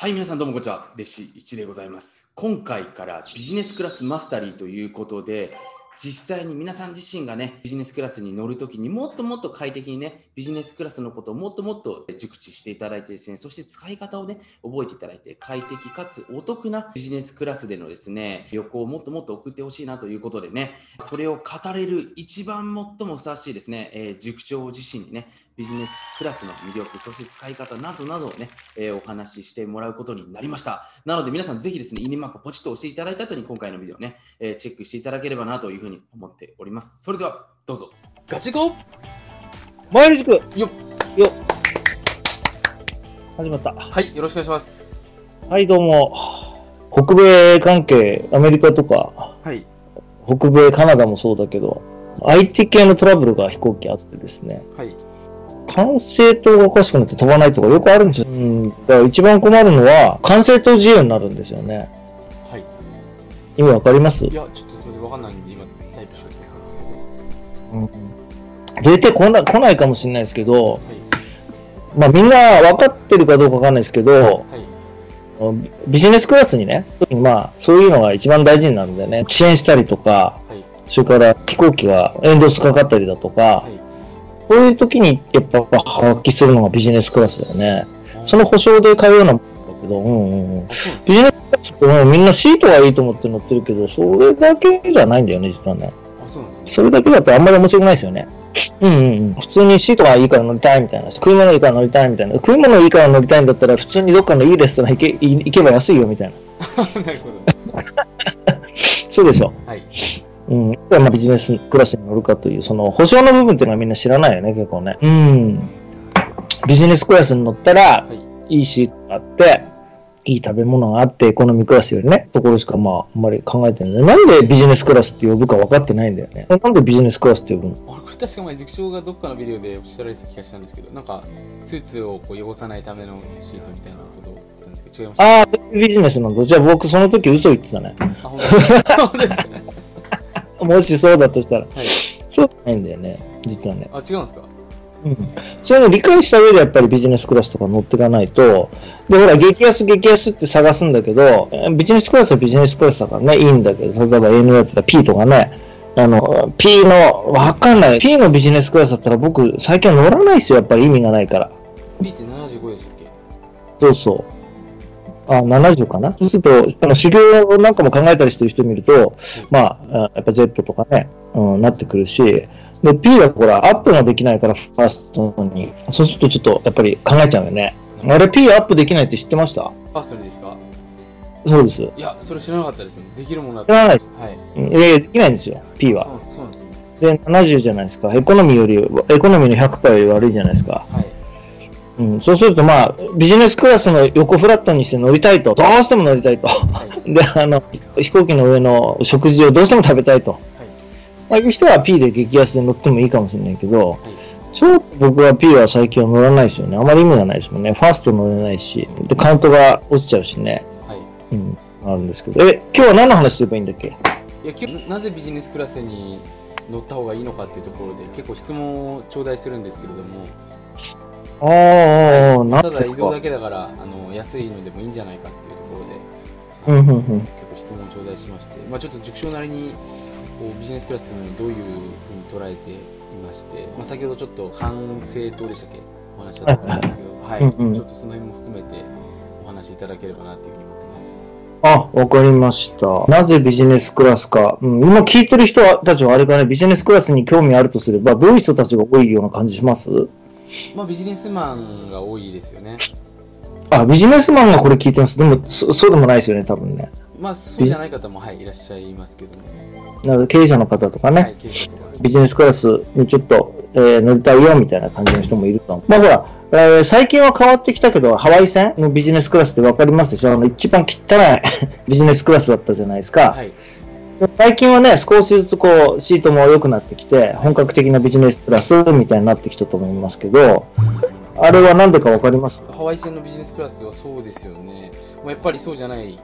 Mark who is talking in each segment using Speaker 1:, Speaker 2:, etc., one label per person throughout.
Speaker 1: はい、皆さんどうもこんにちは。弟子1でございます。今回からビジネスクラスマスタリーということで、実際に皆さん自身がね、ビジネスクラスに乗るときにもっともっと快適にね、ビジネスクラスのことをもっともっと熟知していただいてですね、そして使い方をね、覚えていただいて、快適かつお得なビジネスクラスでのですね、旅行をもっともっと送ってほしいなということでね、それを語れる一番最もふさわしいですね、えー塾長自身にね、ビジネスクラスの魅力、そして使い方などなどをね、えーお話ししてもらうことになりました。なので皆さんぜひですね、いいねマークをポチッと押していただいた後に今回のビデオね、えーチェックしていただければなというふうに思っております。それではどうぞ。ガチゴ
Speaker 2: 前にく
Speaker 1: よっ
Speaker 2: よっ始まった。
Speaker 1: はい、よろしくお願いします。
Speaker 2: はい、どうも。北米関係、アメリカとか、
Speaker 1: はい。
Speaker 2: 北米、カナダもそうだけど、IT 系のトラブルが飛行機あってですね、
Speaker 1: はい。
Speaker 2: 管制塔がおかしくなって飛ばないとかよくあるんですよ。うん。だから一番困るのは、管制塔自由になるんですよね。
Speaker 1: はい。
Speaker 2: 意味わかります？
Speaker 1: いや、ちょっとそれわかんないんで今タイプしようと思ったんですけど。
Speaker 2: うん。絶対来な来ないかもしれないですけど、
Speaker 1: はい。
Speaker 2: まあみんな分かってるかどうかわかんないですけど、
Speaker 1: はい。
Speaker 2: ビジネスクラスにね、まあ、そういうのが一番大事になるんだよね。遅延したりとか、
Speaker 1: はい。
Speaker 2: それから飛行機がエンドスかかったりだとか、
Speaker 1: はい。
Speaker 2: そういう時にやっぱ発揮するのがビジネスクラスだよね。その保証で買うようなもんだけど、うんうんうん。ビジネスクラスってうんみんなシートがいいと思って乗ってるけど、それだけじゃないんだよね、実はね。
Speaker 1: あ、そうなんですね。
Speaker 2: それだけだとあんまり面白くないですよね。うんうんうん。普通にシートがいいから乗りたいみたいな。食い物いいから乗りたいみたいな。食い物いいから乗りたいんだったら、普通にどっかのいいレストラン行け行けば安いよみたいな。
Speaker 1: なるほど。
Speaker 2: そうでしょ。
Speaker 1: はい。
Speaker 2: うん。まあビジネスクラスに乗るかという、その保証の部分っていうのはみんな知らないよね、結構ね。うん。ビジネスクラスに乗ったら、
Speaker 1: はい。
Speaker 2: いいシートがあって、いい食べ物があって、エコノミークラスよりね、ところしかまあ、あんまり考えてない。なんでビジネスクラスって呼ぶか分かってないんだよね。なんでビジネスクラスって呼ぶの？
Speaker 3: あこれ確か前塾長がどっかのビデオでおっしゃられてた気がしたんですけどなんかスーツをこう汚さないためのシートみたいなことを
Speaker 2: ああ、ビジネスなんだ。じゃあ僕その時嘘言ってたね。
Speaker 3: あ本当ですか
Speaker 2: もしそうだとしたら。
Speaker 3: はい
Speaker 2: そうじゃないんだよね、実はね。
Speaker 3: あ違うんですか？
Speaker 2: うん。そういうの理解した上でやっぱりビジネスクラスとか乗っていかないと、で、ほら、激安激安って探すんだけど、えビジネスクラスはビジネスクラスだからね、いいんだけど、例えば N だったら P とかね、あの、P の、わかんない。P のビジネスクラスだったら僕、最近は乗らないですよ、やっぱり意味がないから。
Speaker 3: P って75でしたっけ？
Speaker 2: そうそう。あ、70かな？そうすると、あの修行なんかも考えたりしてる人見ると、まあ、あやっぱ Z とかね、うん、なってくるし、で、P はほら、アップができないから、ファーストに。そうするとちょっと、やっぱり考えちゃうよね。あれ、P アップできないって知ってました？
Speaker 3: あそれですか？
Speaker 2: そうです。
Speaker 3: いやそれ知らなかったですねできるものだ
Speaker 2: 知らない
Speaker 3: はい
Speaker 2: うんいやいや、できないんですよ、P は。
Speaker 3: そうそうなんですね
Speaker 2: で、70じゃないですか。エコノミーより、エコノミーの100%より悪いじゃないですか。
Speaker 3: はい
Speaker 2: うん、そうすると、まあ、ビジネスクラスの横フラットにして乗りたいと。どうしても乗りたいと。
Speaker 3: はい
Speaker 2: で、あの、飛行機の上の食事をどうしても食べたいと。
Speaker 3: はい
Speaker 2: ああいう人は P で激安で乗ってもいいかもしれないけど、
Speaker 3: はい
Speaker 2: ちょっと僕は P は最近は乗らないですよね。あまり意味がないですもんね。ファースト乗れないし、で、カウントが落ちちゃうしね。
Speaker 3: はい
Speaker 2: うん、あるんですけど。え、今日は何の話すればいいんだっけ？
Speaker 3: いや今日なぜビジネスクラスに乗った方がいいのかっていうところで結構質問を頂戴するんですけれども
Speaker 2: ああ、なん
Speaker 3: ただ移動だ
Speaker 2: け。
Speaker 3: けだからあの安いのでもいいんじゃないかっていうところで
Speaker 2: うん、うん、うん。
Speaker 3: 結構質問を頂戴しまして、まあ、ちょっと塾長なりにこうビジネスクラスというのをどういうふうに捉えていまして、まあ、先ほどちょっと管制塔でしたっけ？お話だったんですけど、はい
Speaker 2: うんうん
Speaker 3: ちょっとその辺も含めてお話しいただければなというふうに思ってます。
Speaker 2: あ、わかりました。なぜビジネスクラスか。うん、今聞いてる人たちはあれかね、ビジネスクラスに興味あるとすれば、どういう人たちが多いような感じします？
Speaker 3: まあ、ビジネスマンが多いですよね。
Speaker 2: あ、ビジネスマンがこれ聞いてます。でも、そそうでもないですよね、多分ね。
Speaker 3: まあ、そうじゃない方も、はい、いらっしゃいますけども、
Speaker 2: なんか経営者の方とかね、
Speaker 3: はい、
Speaker 2: ビジネスクラスにちょっと、えー乗りたいよみたいな感じの人もいると思う。まあほら、えー最近は変わってきたけど、ハワイ線のビジネスクラスってわかりますでしょ？あの、一番汚い ビジネスクラスだったじゃないですか。
Speaker 3: はい、
Speaker 2: で最近はね、少しずつこう、シートも良くなってきて、本格的なビジネスクラスみたいになってきたと思いますけど、あれはなんでかわかります？
Speaker 3: ハワイ線のビジネスクラスはそうですよね。まあ、やっぱりそうじゃない。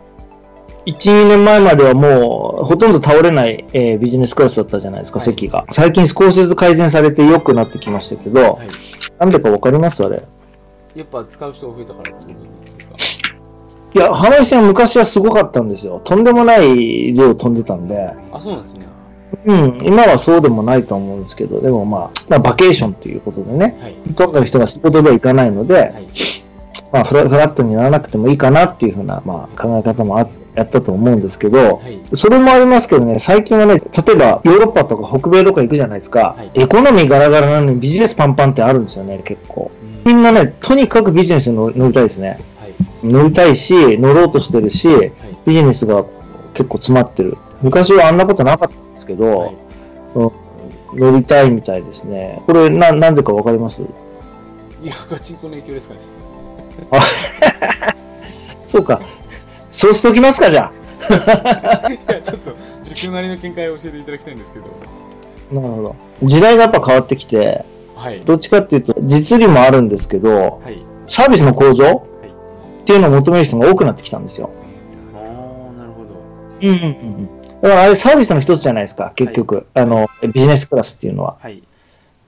Speaker 2: 1、2年前まではもう、ほとんど倒れない、えービジネスクラスだったじゃないですか、
Speaker 3: はい
Speaker 2: 席が。最近少しずつ改善されて良くなってきましたけど、
Speaker 3: はい、
Speaker 2: なんでかわかります？あれ。
Speaker 3: やっぱ使う人が増えたからってことですか？
Speaker 2: いや、ハワイ線は昔はすごかったんですよ。とんでもない量飛んでたんで。
Speaker 3: あ、そうなんですね。
Speaker 2: うん、今はそうでもないと思うんですけど、でもまあ、まあ、バケーションということでね、
Speaker 3: はい。
Speaker 2: ほとんどの人が仕事では行かないので、
Speaker 3: はい。
Speaker 2: まあフラ、フラットにならなくてもいいかなっていうふうな、まあ、考え方もあやったと思うんですけど、
Speaker 3: はい。
Speaker 2: それもありますけどね、最近はね、例えばヨーロッパとか北米とか行くじゃないですか、
Speaker 3: はい
Speaker 2: エコノミーガラガラなのにビジネスパンパンってあるんですよね、結構。
Speaker 3: うん
Speaker 2: みんなね、とにかくビジネスに乗りたいですね。
Speaker 3: はい。
Speaker 2: 乗りたいし、乗ろうとしてるし、
Speaker 3: はい。
Speaker 2: ビジネスが結構詰まってる。昔はあんなことなかったんですけど、
Speaker 3: はい
Speaker 2: 乗りたいみたいですね。これ、な、なんでかわかります？
Speaker 3: いや、ガチンコの影響ですかね。
Speaker 2: そうか。そうしときますか、じゃ
Speaker 3: いや、ちょっと、自分なりの見解を教えていただきたいんですけど。
Speaker 2: あ。なるほど。時代がやっぱ変わってきて、
Speaker 3: はい。
Speaker 2: どっちかっていうと、実利もあるんですけど、
Speaker 3: はい。
Speaker 2: サービスの向上っていうのを求める人が多くなってきたんですよ。
Speaker 3: あー、なるほど。
Speaker 2: うんうんうん。だからあれサービスの一つじゃないですか、結局。あの、ビジネスクラスっていうのは。
Speaker 3: はい。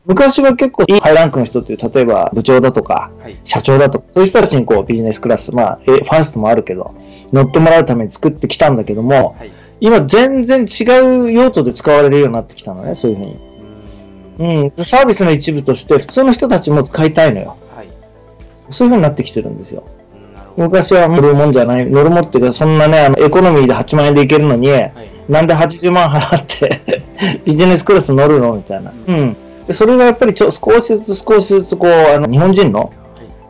Speaker 2: 昔は結構いいハイランクの人っていう、例えば部長だとか、
Speaker 3: はい。
Speaker 2: 社長だとか、そういう人たちにこうビジネスクラス、まあ、えファーストもあるけど、乗ってもらうために作ってきたんだけども、
Speaker 3: はい。
Speaker 2: 今全然違う用途で使われるようになってきたのね、そういうふうに。
Speaker 3: うーん。
Speaker 2: うん。サービスの一部として、普通の人たちも使いたいのよ。
Speaker 3: はい。
Speaker 2: そういうふうになってきてるんですよ。昔は乗るもんじゃない、乗るもんっていうか、そんなね、あの、エコノミーで8万円で行けるのに、
Speaker 3: はい。
Speaker 2: なんで80万払って ビジネスクラス乗るのみたいな。
Speaker 3: う
Speaker 2: うんん。でそれがやっぱりちょ少しずつ少しずつこう、あの、日本人の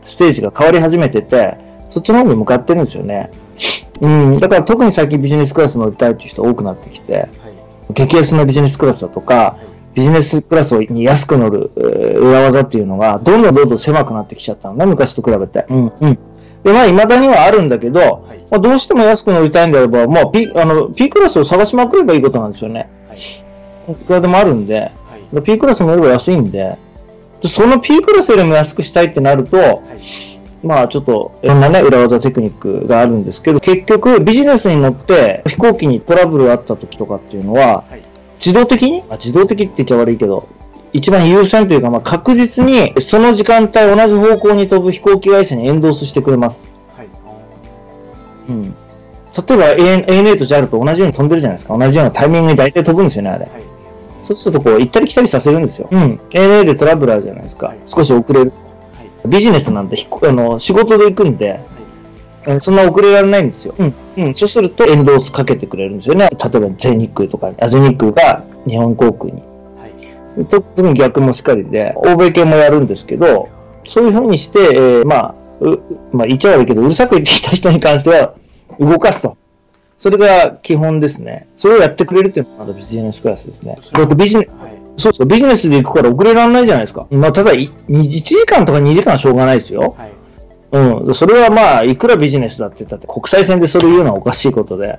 Speaker 2: ステージが変わり始めてて、そっちの方に向かってるんですよね。うん。だから特に最近ビジネスクラス乗りたいっていう人多くなってきて、
Speaker 3: はい。
Speaker 2: 激安のビジネスクラスだとか、
Speaker 3: はい。
Speaker 2: ビジネスクラスに安く乗る、えー裏技っていうのが、どんどんどんどん狭くなってきちゃったのね、昔と比べて。うん。うん。で、まあ、未だにはあるんだけど、
Speaker 3: はい。
Speaker 2: まあ、どうしても安く乗りたいんであれば、もう P, あの P クラスを探しまくればいいことなんですよね。
Speaker 3: はい。
Speaker 2: いくらでもあるんで、
Speaker 3: はい。
Speaker 2: P クラス乗れば安いんで、でその P クラスよりも安くしたいってなると、
Speaker 3: はい。
Speaker 2: まあちょっといろんなね、裏技テクニックがあるんですけど、結局ビジネスに乗って飛行機にトラブルがあった時とかっていうのは、
Speaker 3: はい。
Speaker 2: 自動的に、まあ、自動的って言っちゃ悪いけど、一番優先というか、まあ、確実にその時間帯同じ方向に飛ぶ飛行機会社にエンドースしてくれます。
Speaker 3: はい。
Speaker 2: うん。例えば ANA と JAL と同じように飛んでるじゃないですか。同じようなタイミングに大体飛ぶんですよね、あれ。
Speaker 3: はい。
Speaker 2: そうするとこう行ったり来たりさせるんですよ。うん。ANA でトラブルあるじゃないですか。
Speaker 3: はい
Speaker 2: 少し遅れる。
Speaker 3: はい。
Speaker 2: ビジネスなんで飛行あの仕事で行くんで、うんそんな遅れられないんですよ。うん。うん。そうするとエンドースかけてくれるんですよね。例えば全日空とか全日空が日本航空に。特に逆もしっかりで、欧米系もやるんですけど、そういうふうにして、えーまあ、うまあ、言っちゃ悪いけど、うるさく言ってきた人に関しては、動かすと。それが基本ですね。それをやってくれるっていうのがビジネスクラスですね。だってビジネ
Speaker 3: はい。
Speaker 2: そうそう、ビジネスで行くから遅れられないじゃないですか。まあ、ただ、い1時間とか2時間はしょうがないですよ。
Speaker 3: はい。
Speaker 2: うん。それはまあ、いくらビジネスだって言ったって、国際線でそれ言うのはおかしいことで。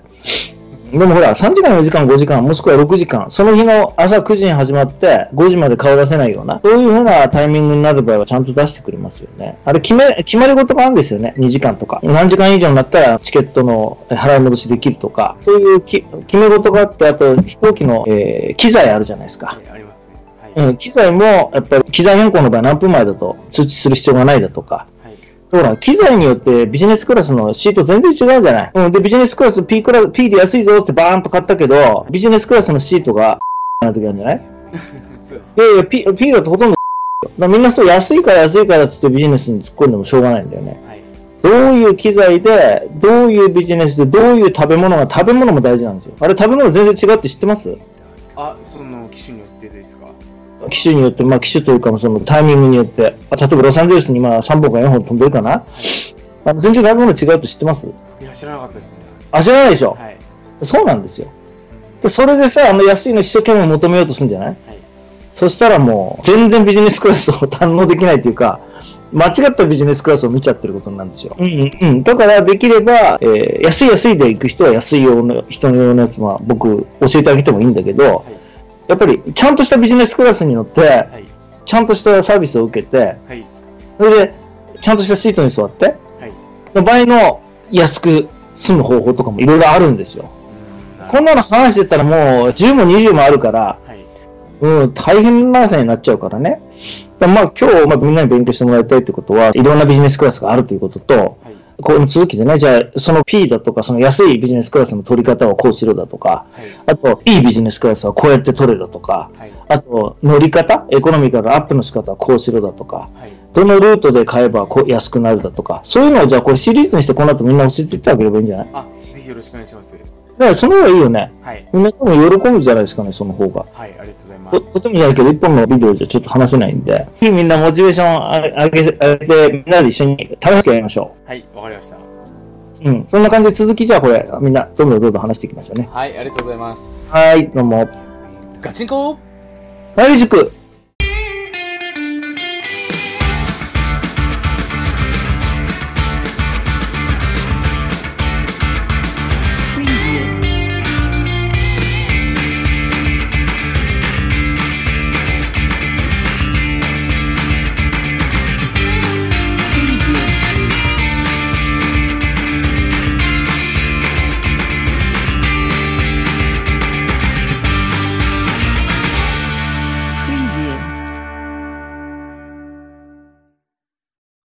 Speaker 2: でもほら、3時間、4時間、5時間、もしくは6時間、その日の朝9時に始まって、5時まで顔出せないような、そういうふうなタイミングになる場合はちゃんと出してくれますよね。あれ決め、決まり事があるんですよね。2時間とか。何時間以上になったらチケットの払い戻しできるとか、そういうき決め事があって、あと飛行機の、えー機材あるじゃないですか。
Speaker 3: はい。ありますね。はい。
Speaker 2: うん、機材も、やっぱり機材変更の場合何分前だと通知する必要がないだとか、
Speaker 3: はい。
Speaker 2: ほら、機材によってビジネスクラスのシート全然違うじゃない？うん。で、ビジネスクラス P クラス、P で安いぞってバーンと買ったけど、ビジネスクラスのシートが、な時あるんじゃない？
Speaker 3: そうです。
Speaker 2: いやいや、P, P だとほとんど、だみんなそう安いから安いからっつってビジネスに突っ込んでもしょうがないんだよね。
Speaker 3: はい。
Speaker 2: どういう機材で、どういうビジネスで、どういう食べ物が、食べ物も大事なんですよ。あれ食べ物全然違って知ってます？
Speaker 3: あ、その機種によってですか？
Speaker 2: 機種によって、まあ機種というか、そのタイミングによって、あ例えばロサンゼルスに今3本か4本飛んでるかな？あの全然食べ物違うと知ってます？
Speaker 3: いや、知らなかったですね。
Speaker 2: あ、知らないでしょ？
Speaker 3: はい。
Speaker 2: そうなんですよ。でそれでさ、あの安いの一生懸命求めようとするんじゃない？
Speaker 3: はい。
Speaker 2: そしたらもう、全然ビジネスクラスを堪能できないというか、間違ったビジネスクラスを見ちゃってることになるんですよ。うんうんうん。だから、できれば、えー安い安いで行く人は安い用の、人の用のやつは僕、教えてあげてもいいんだけど、
Speaker 3: はい。
Speaker 2: やっぱり、ちゃんとしたビジネスクラスに乗って、
Speaker 3: はい。
Speaker 2: ちゃんとしたサービスを受けて、
Speaker 3: はい。
Speaker 2: それで、ちゃんとしたシートに座って、
Speaker 3: はい。
Speaker 2: の場合の安く済む方法とかもいろいろあるんですよ。こんなの話してたらもう10も20もあるから、
Speaker 3: はい。
Speaker 2: うん、大変な朝になっちゃうからね。まあ今日、まあ、みんなに勉強してもらいたいってことは、いろんなビジネスクラスがあるということと、
Speaker 3: はい。
Speaker 2: この続きでね、じゃあ、その P だとか、その安いビジネスクラスの取り方はこうしろだとか、
Speaker 3: はい。
Speaker 2: あと、いいビジネスクラスはこうやって取れだとか、
Speaker 3: はい。
Speaker 2: あと、乗り方、エコノミカルアップの仕方はこうしろだとか、
Speaker 3: はい。
Speaker 2: どのルートで買えばこう安くなるだとか、そういうのをじゃあこれシリーズにしてこの後みんな教えていってあげればいいんじゃない？だか
Speaker 3: あぜひよろしくお願いします。
Speaker 2: らその方がいいよね。
Speaker 3: はい。
Speaker 2: みんな多分喜ぶじゃないですかね、その方が。
Speaker 3: はいありがとう
Speaker 2: とてもじゃないけど、一本のビデオじゃちょっと話せないんで、ぜひみんなモチベーション上げ上げて、みんなで一緒に楽しくやりましょ
Speaker 3: はいわかりました
Speaker 2: う。うん。そんな感じで続きじゃあこれ、みんなどんどんどんどん話していきましょうね。
Speaker 3: はいありがとうございます
Speaker 2: はい、どうも。
Speaker 3: ガチンコ
Speaker 2: マリ塾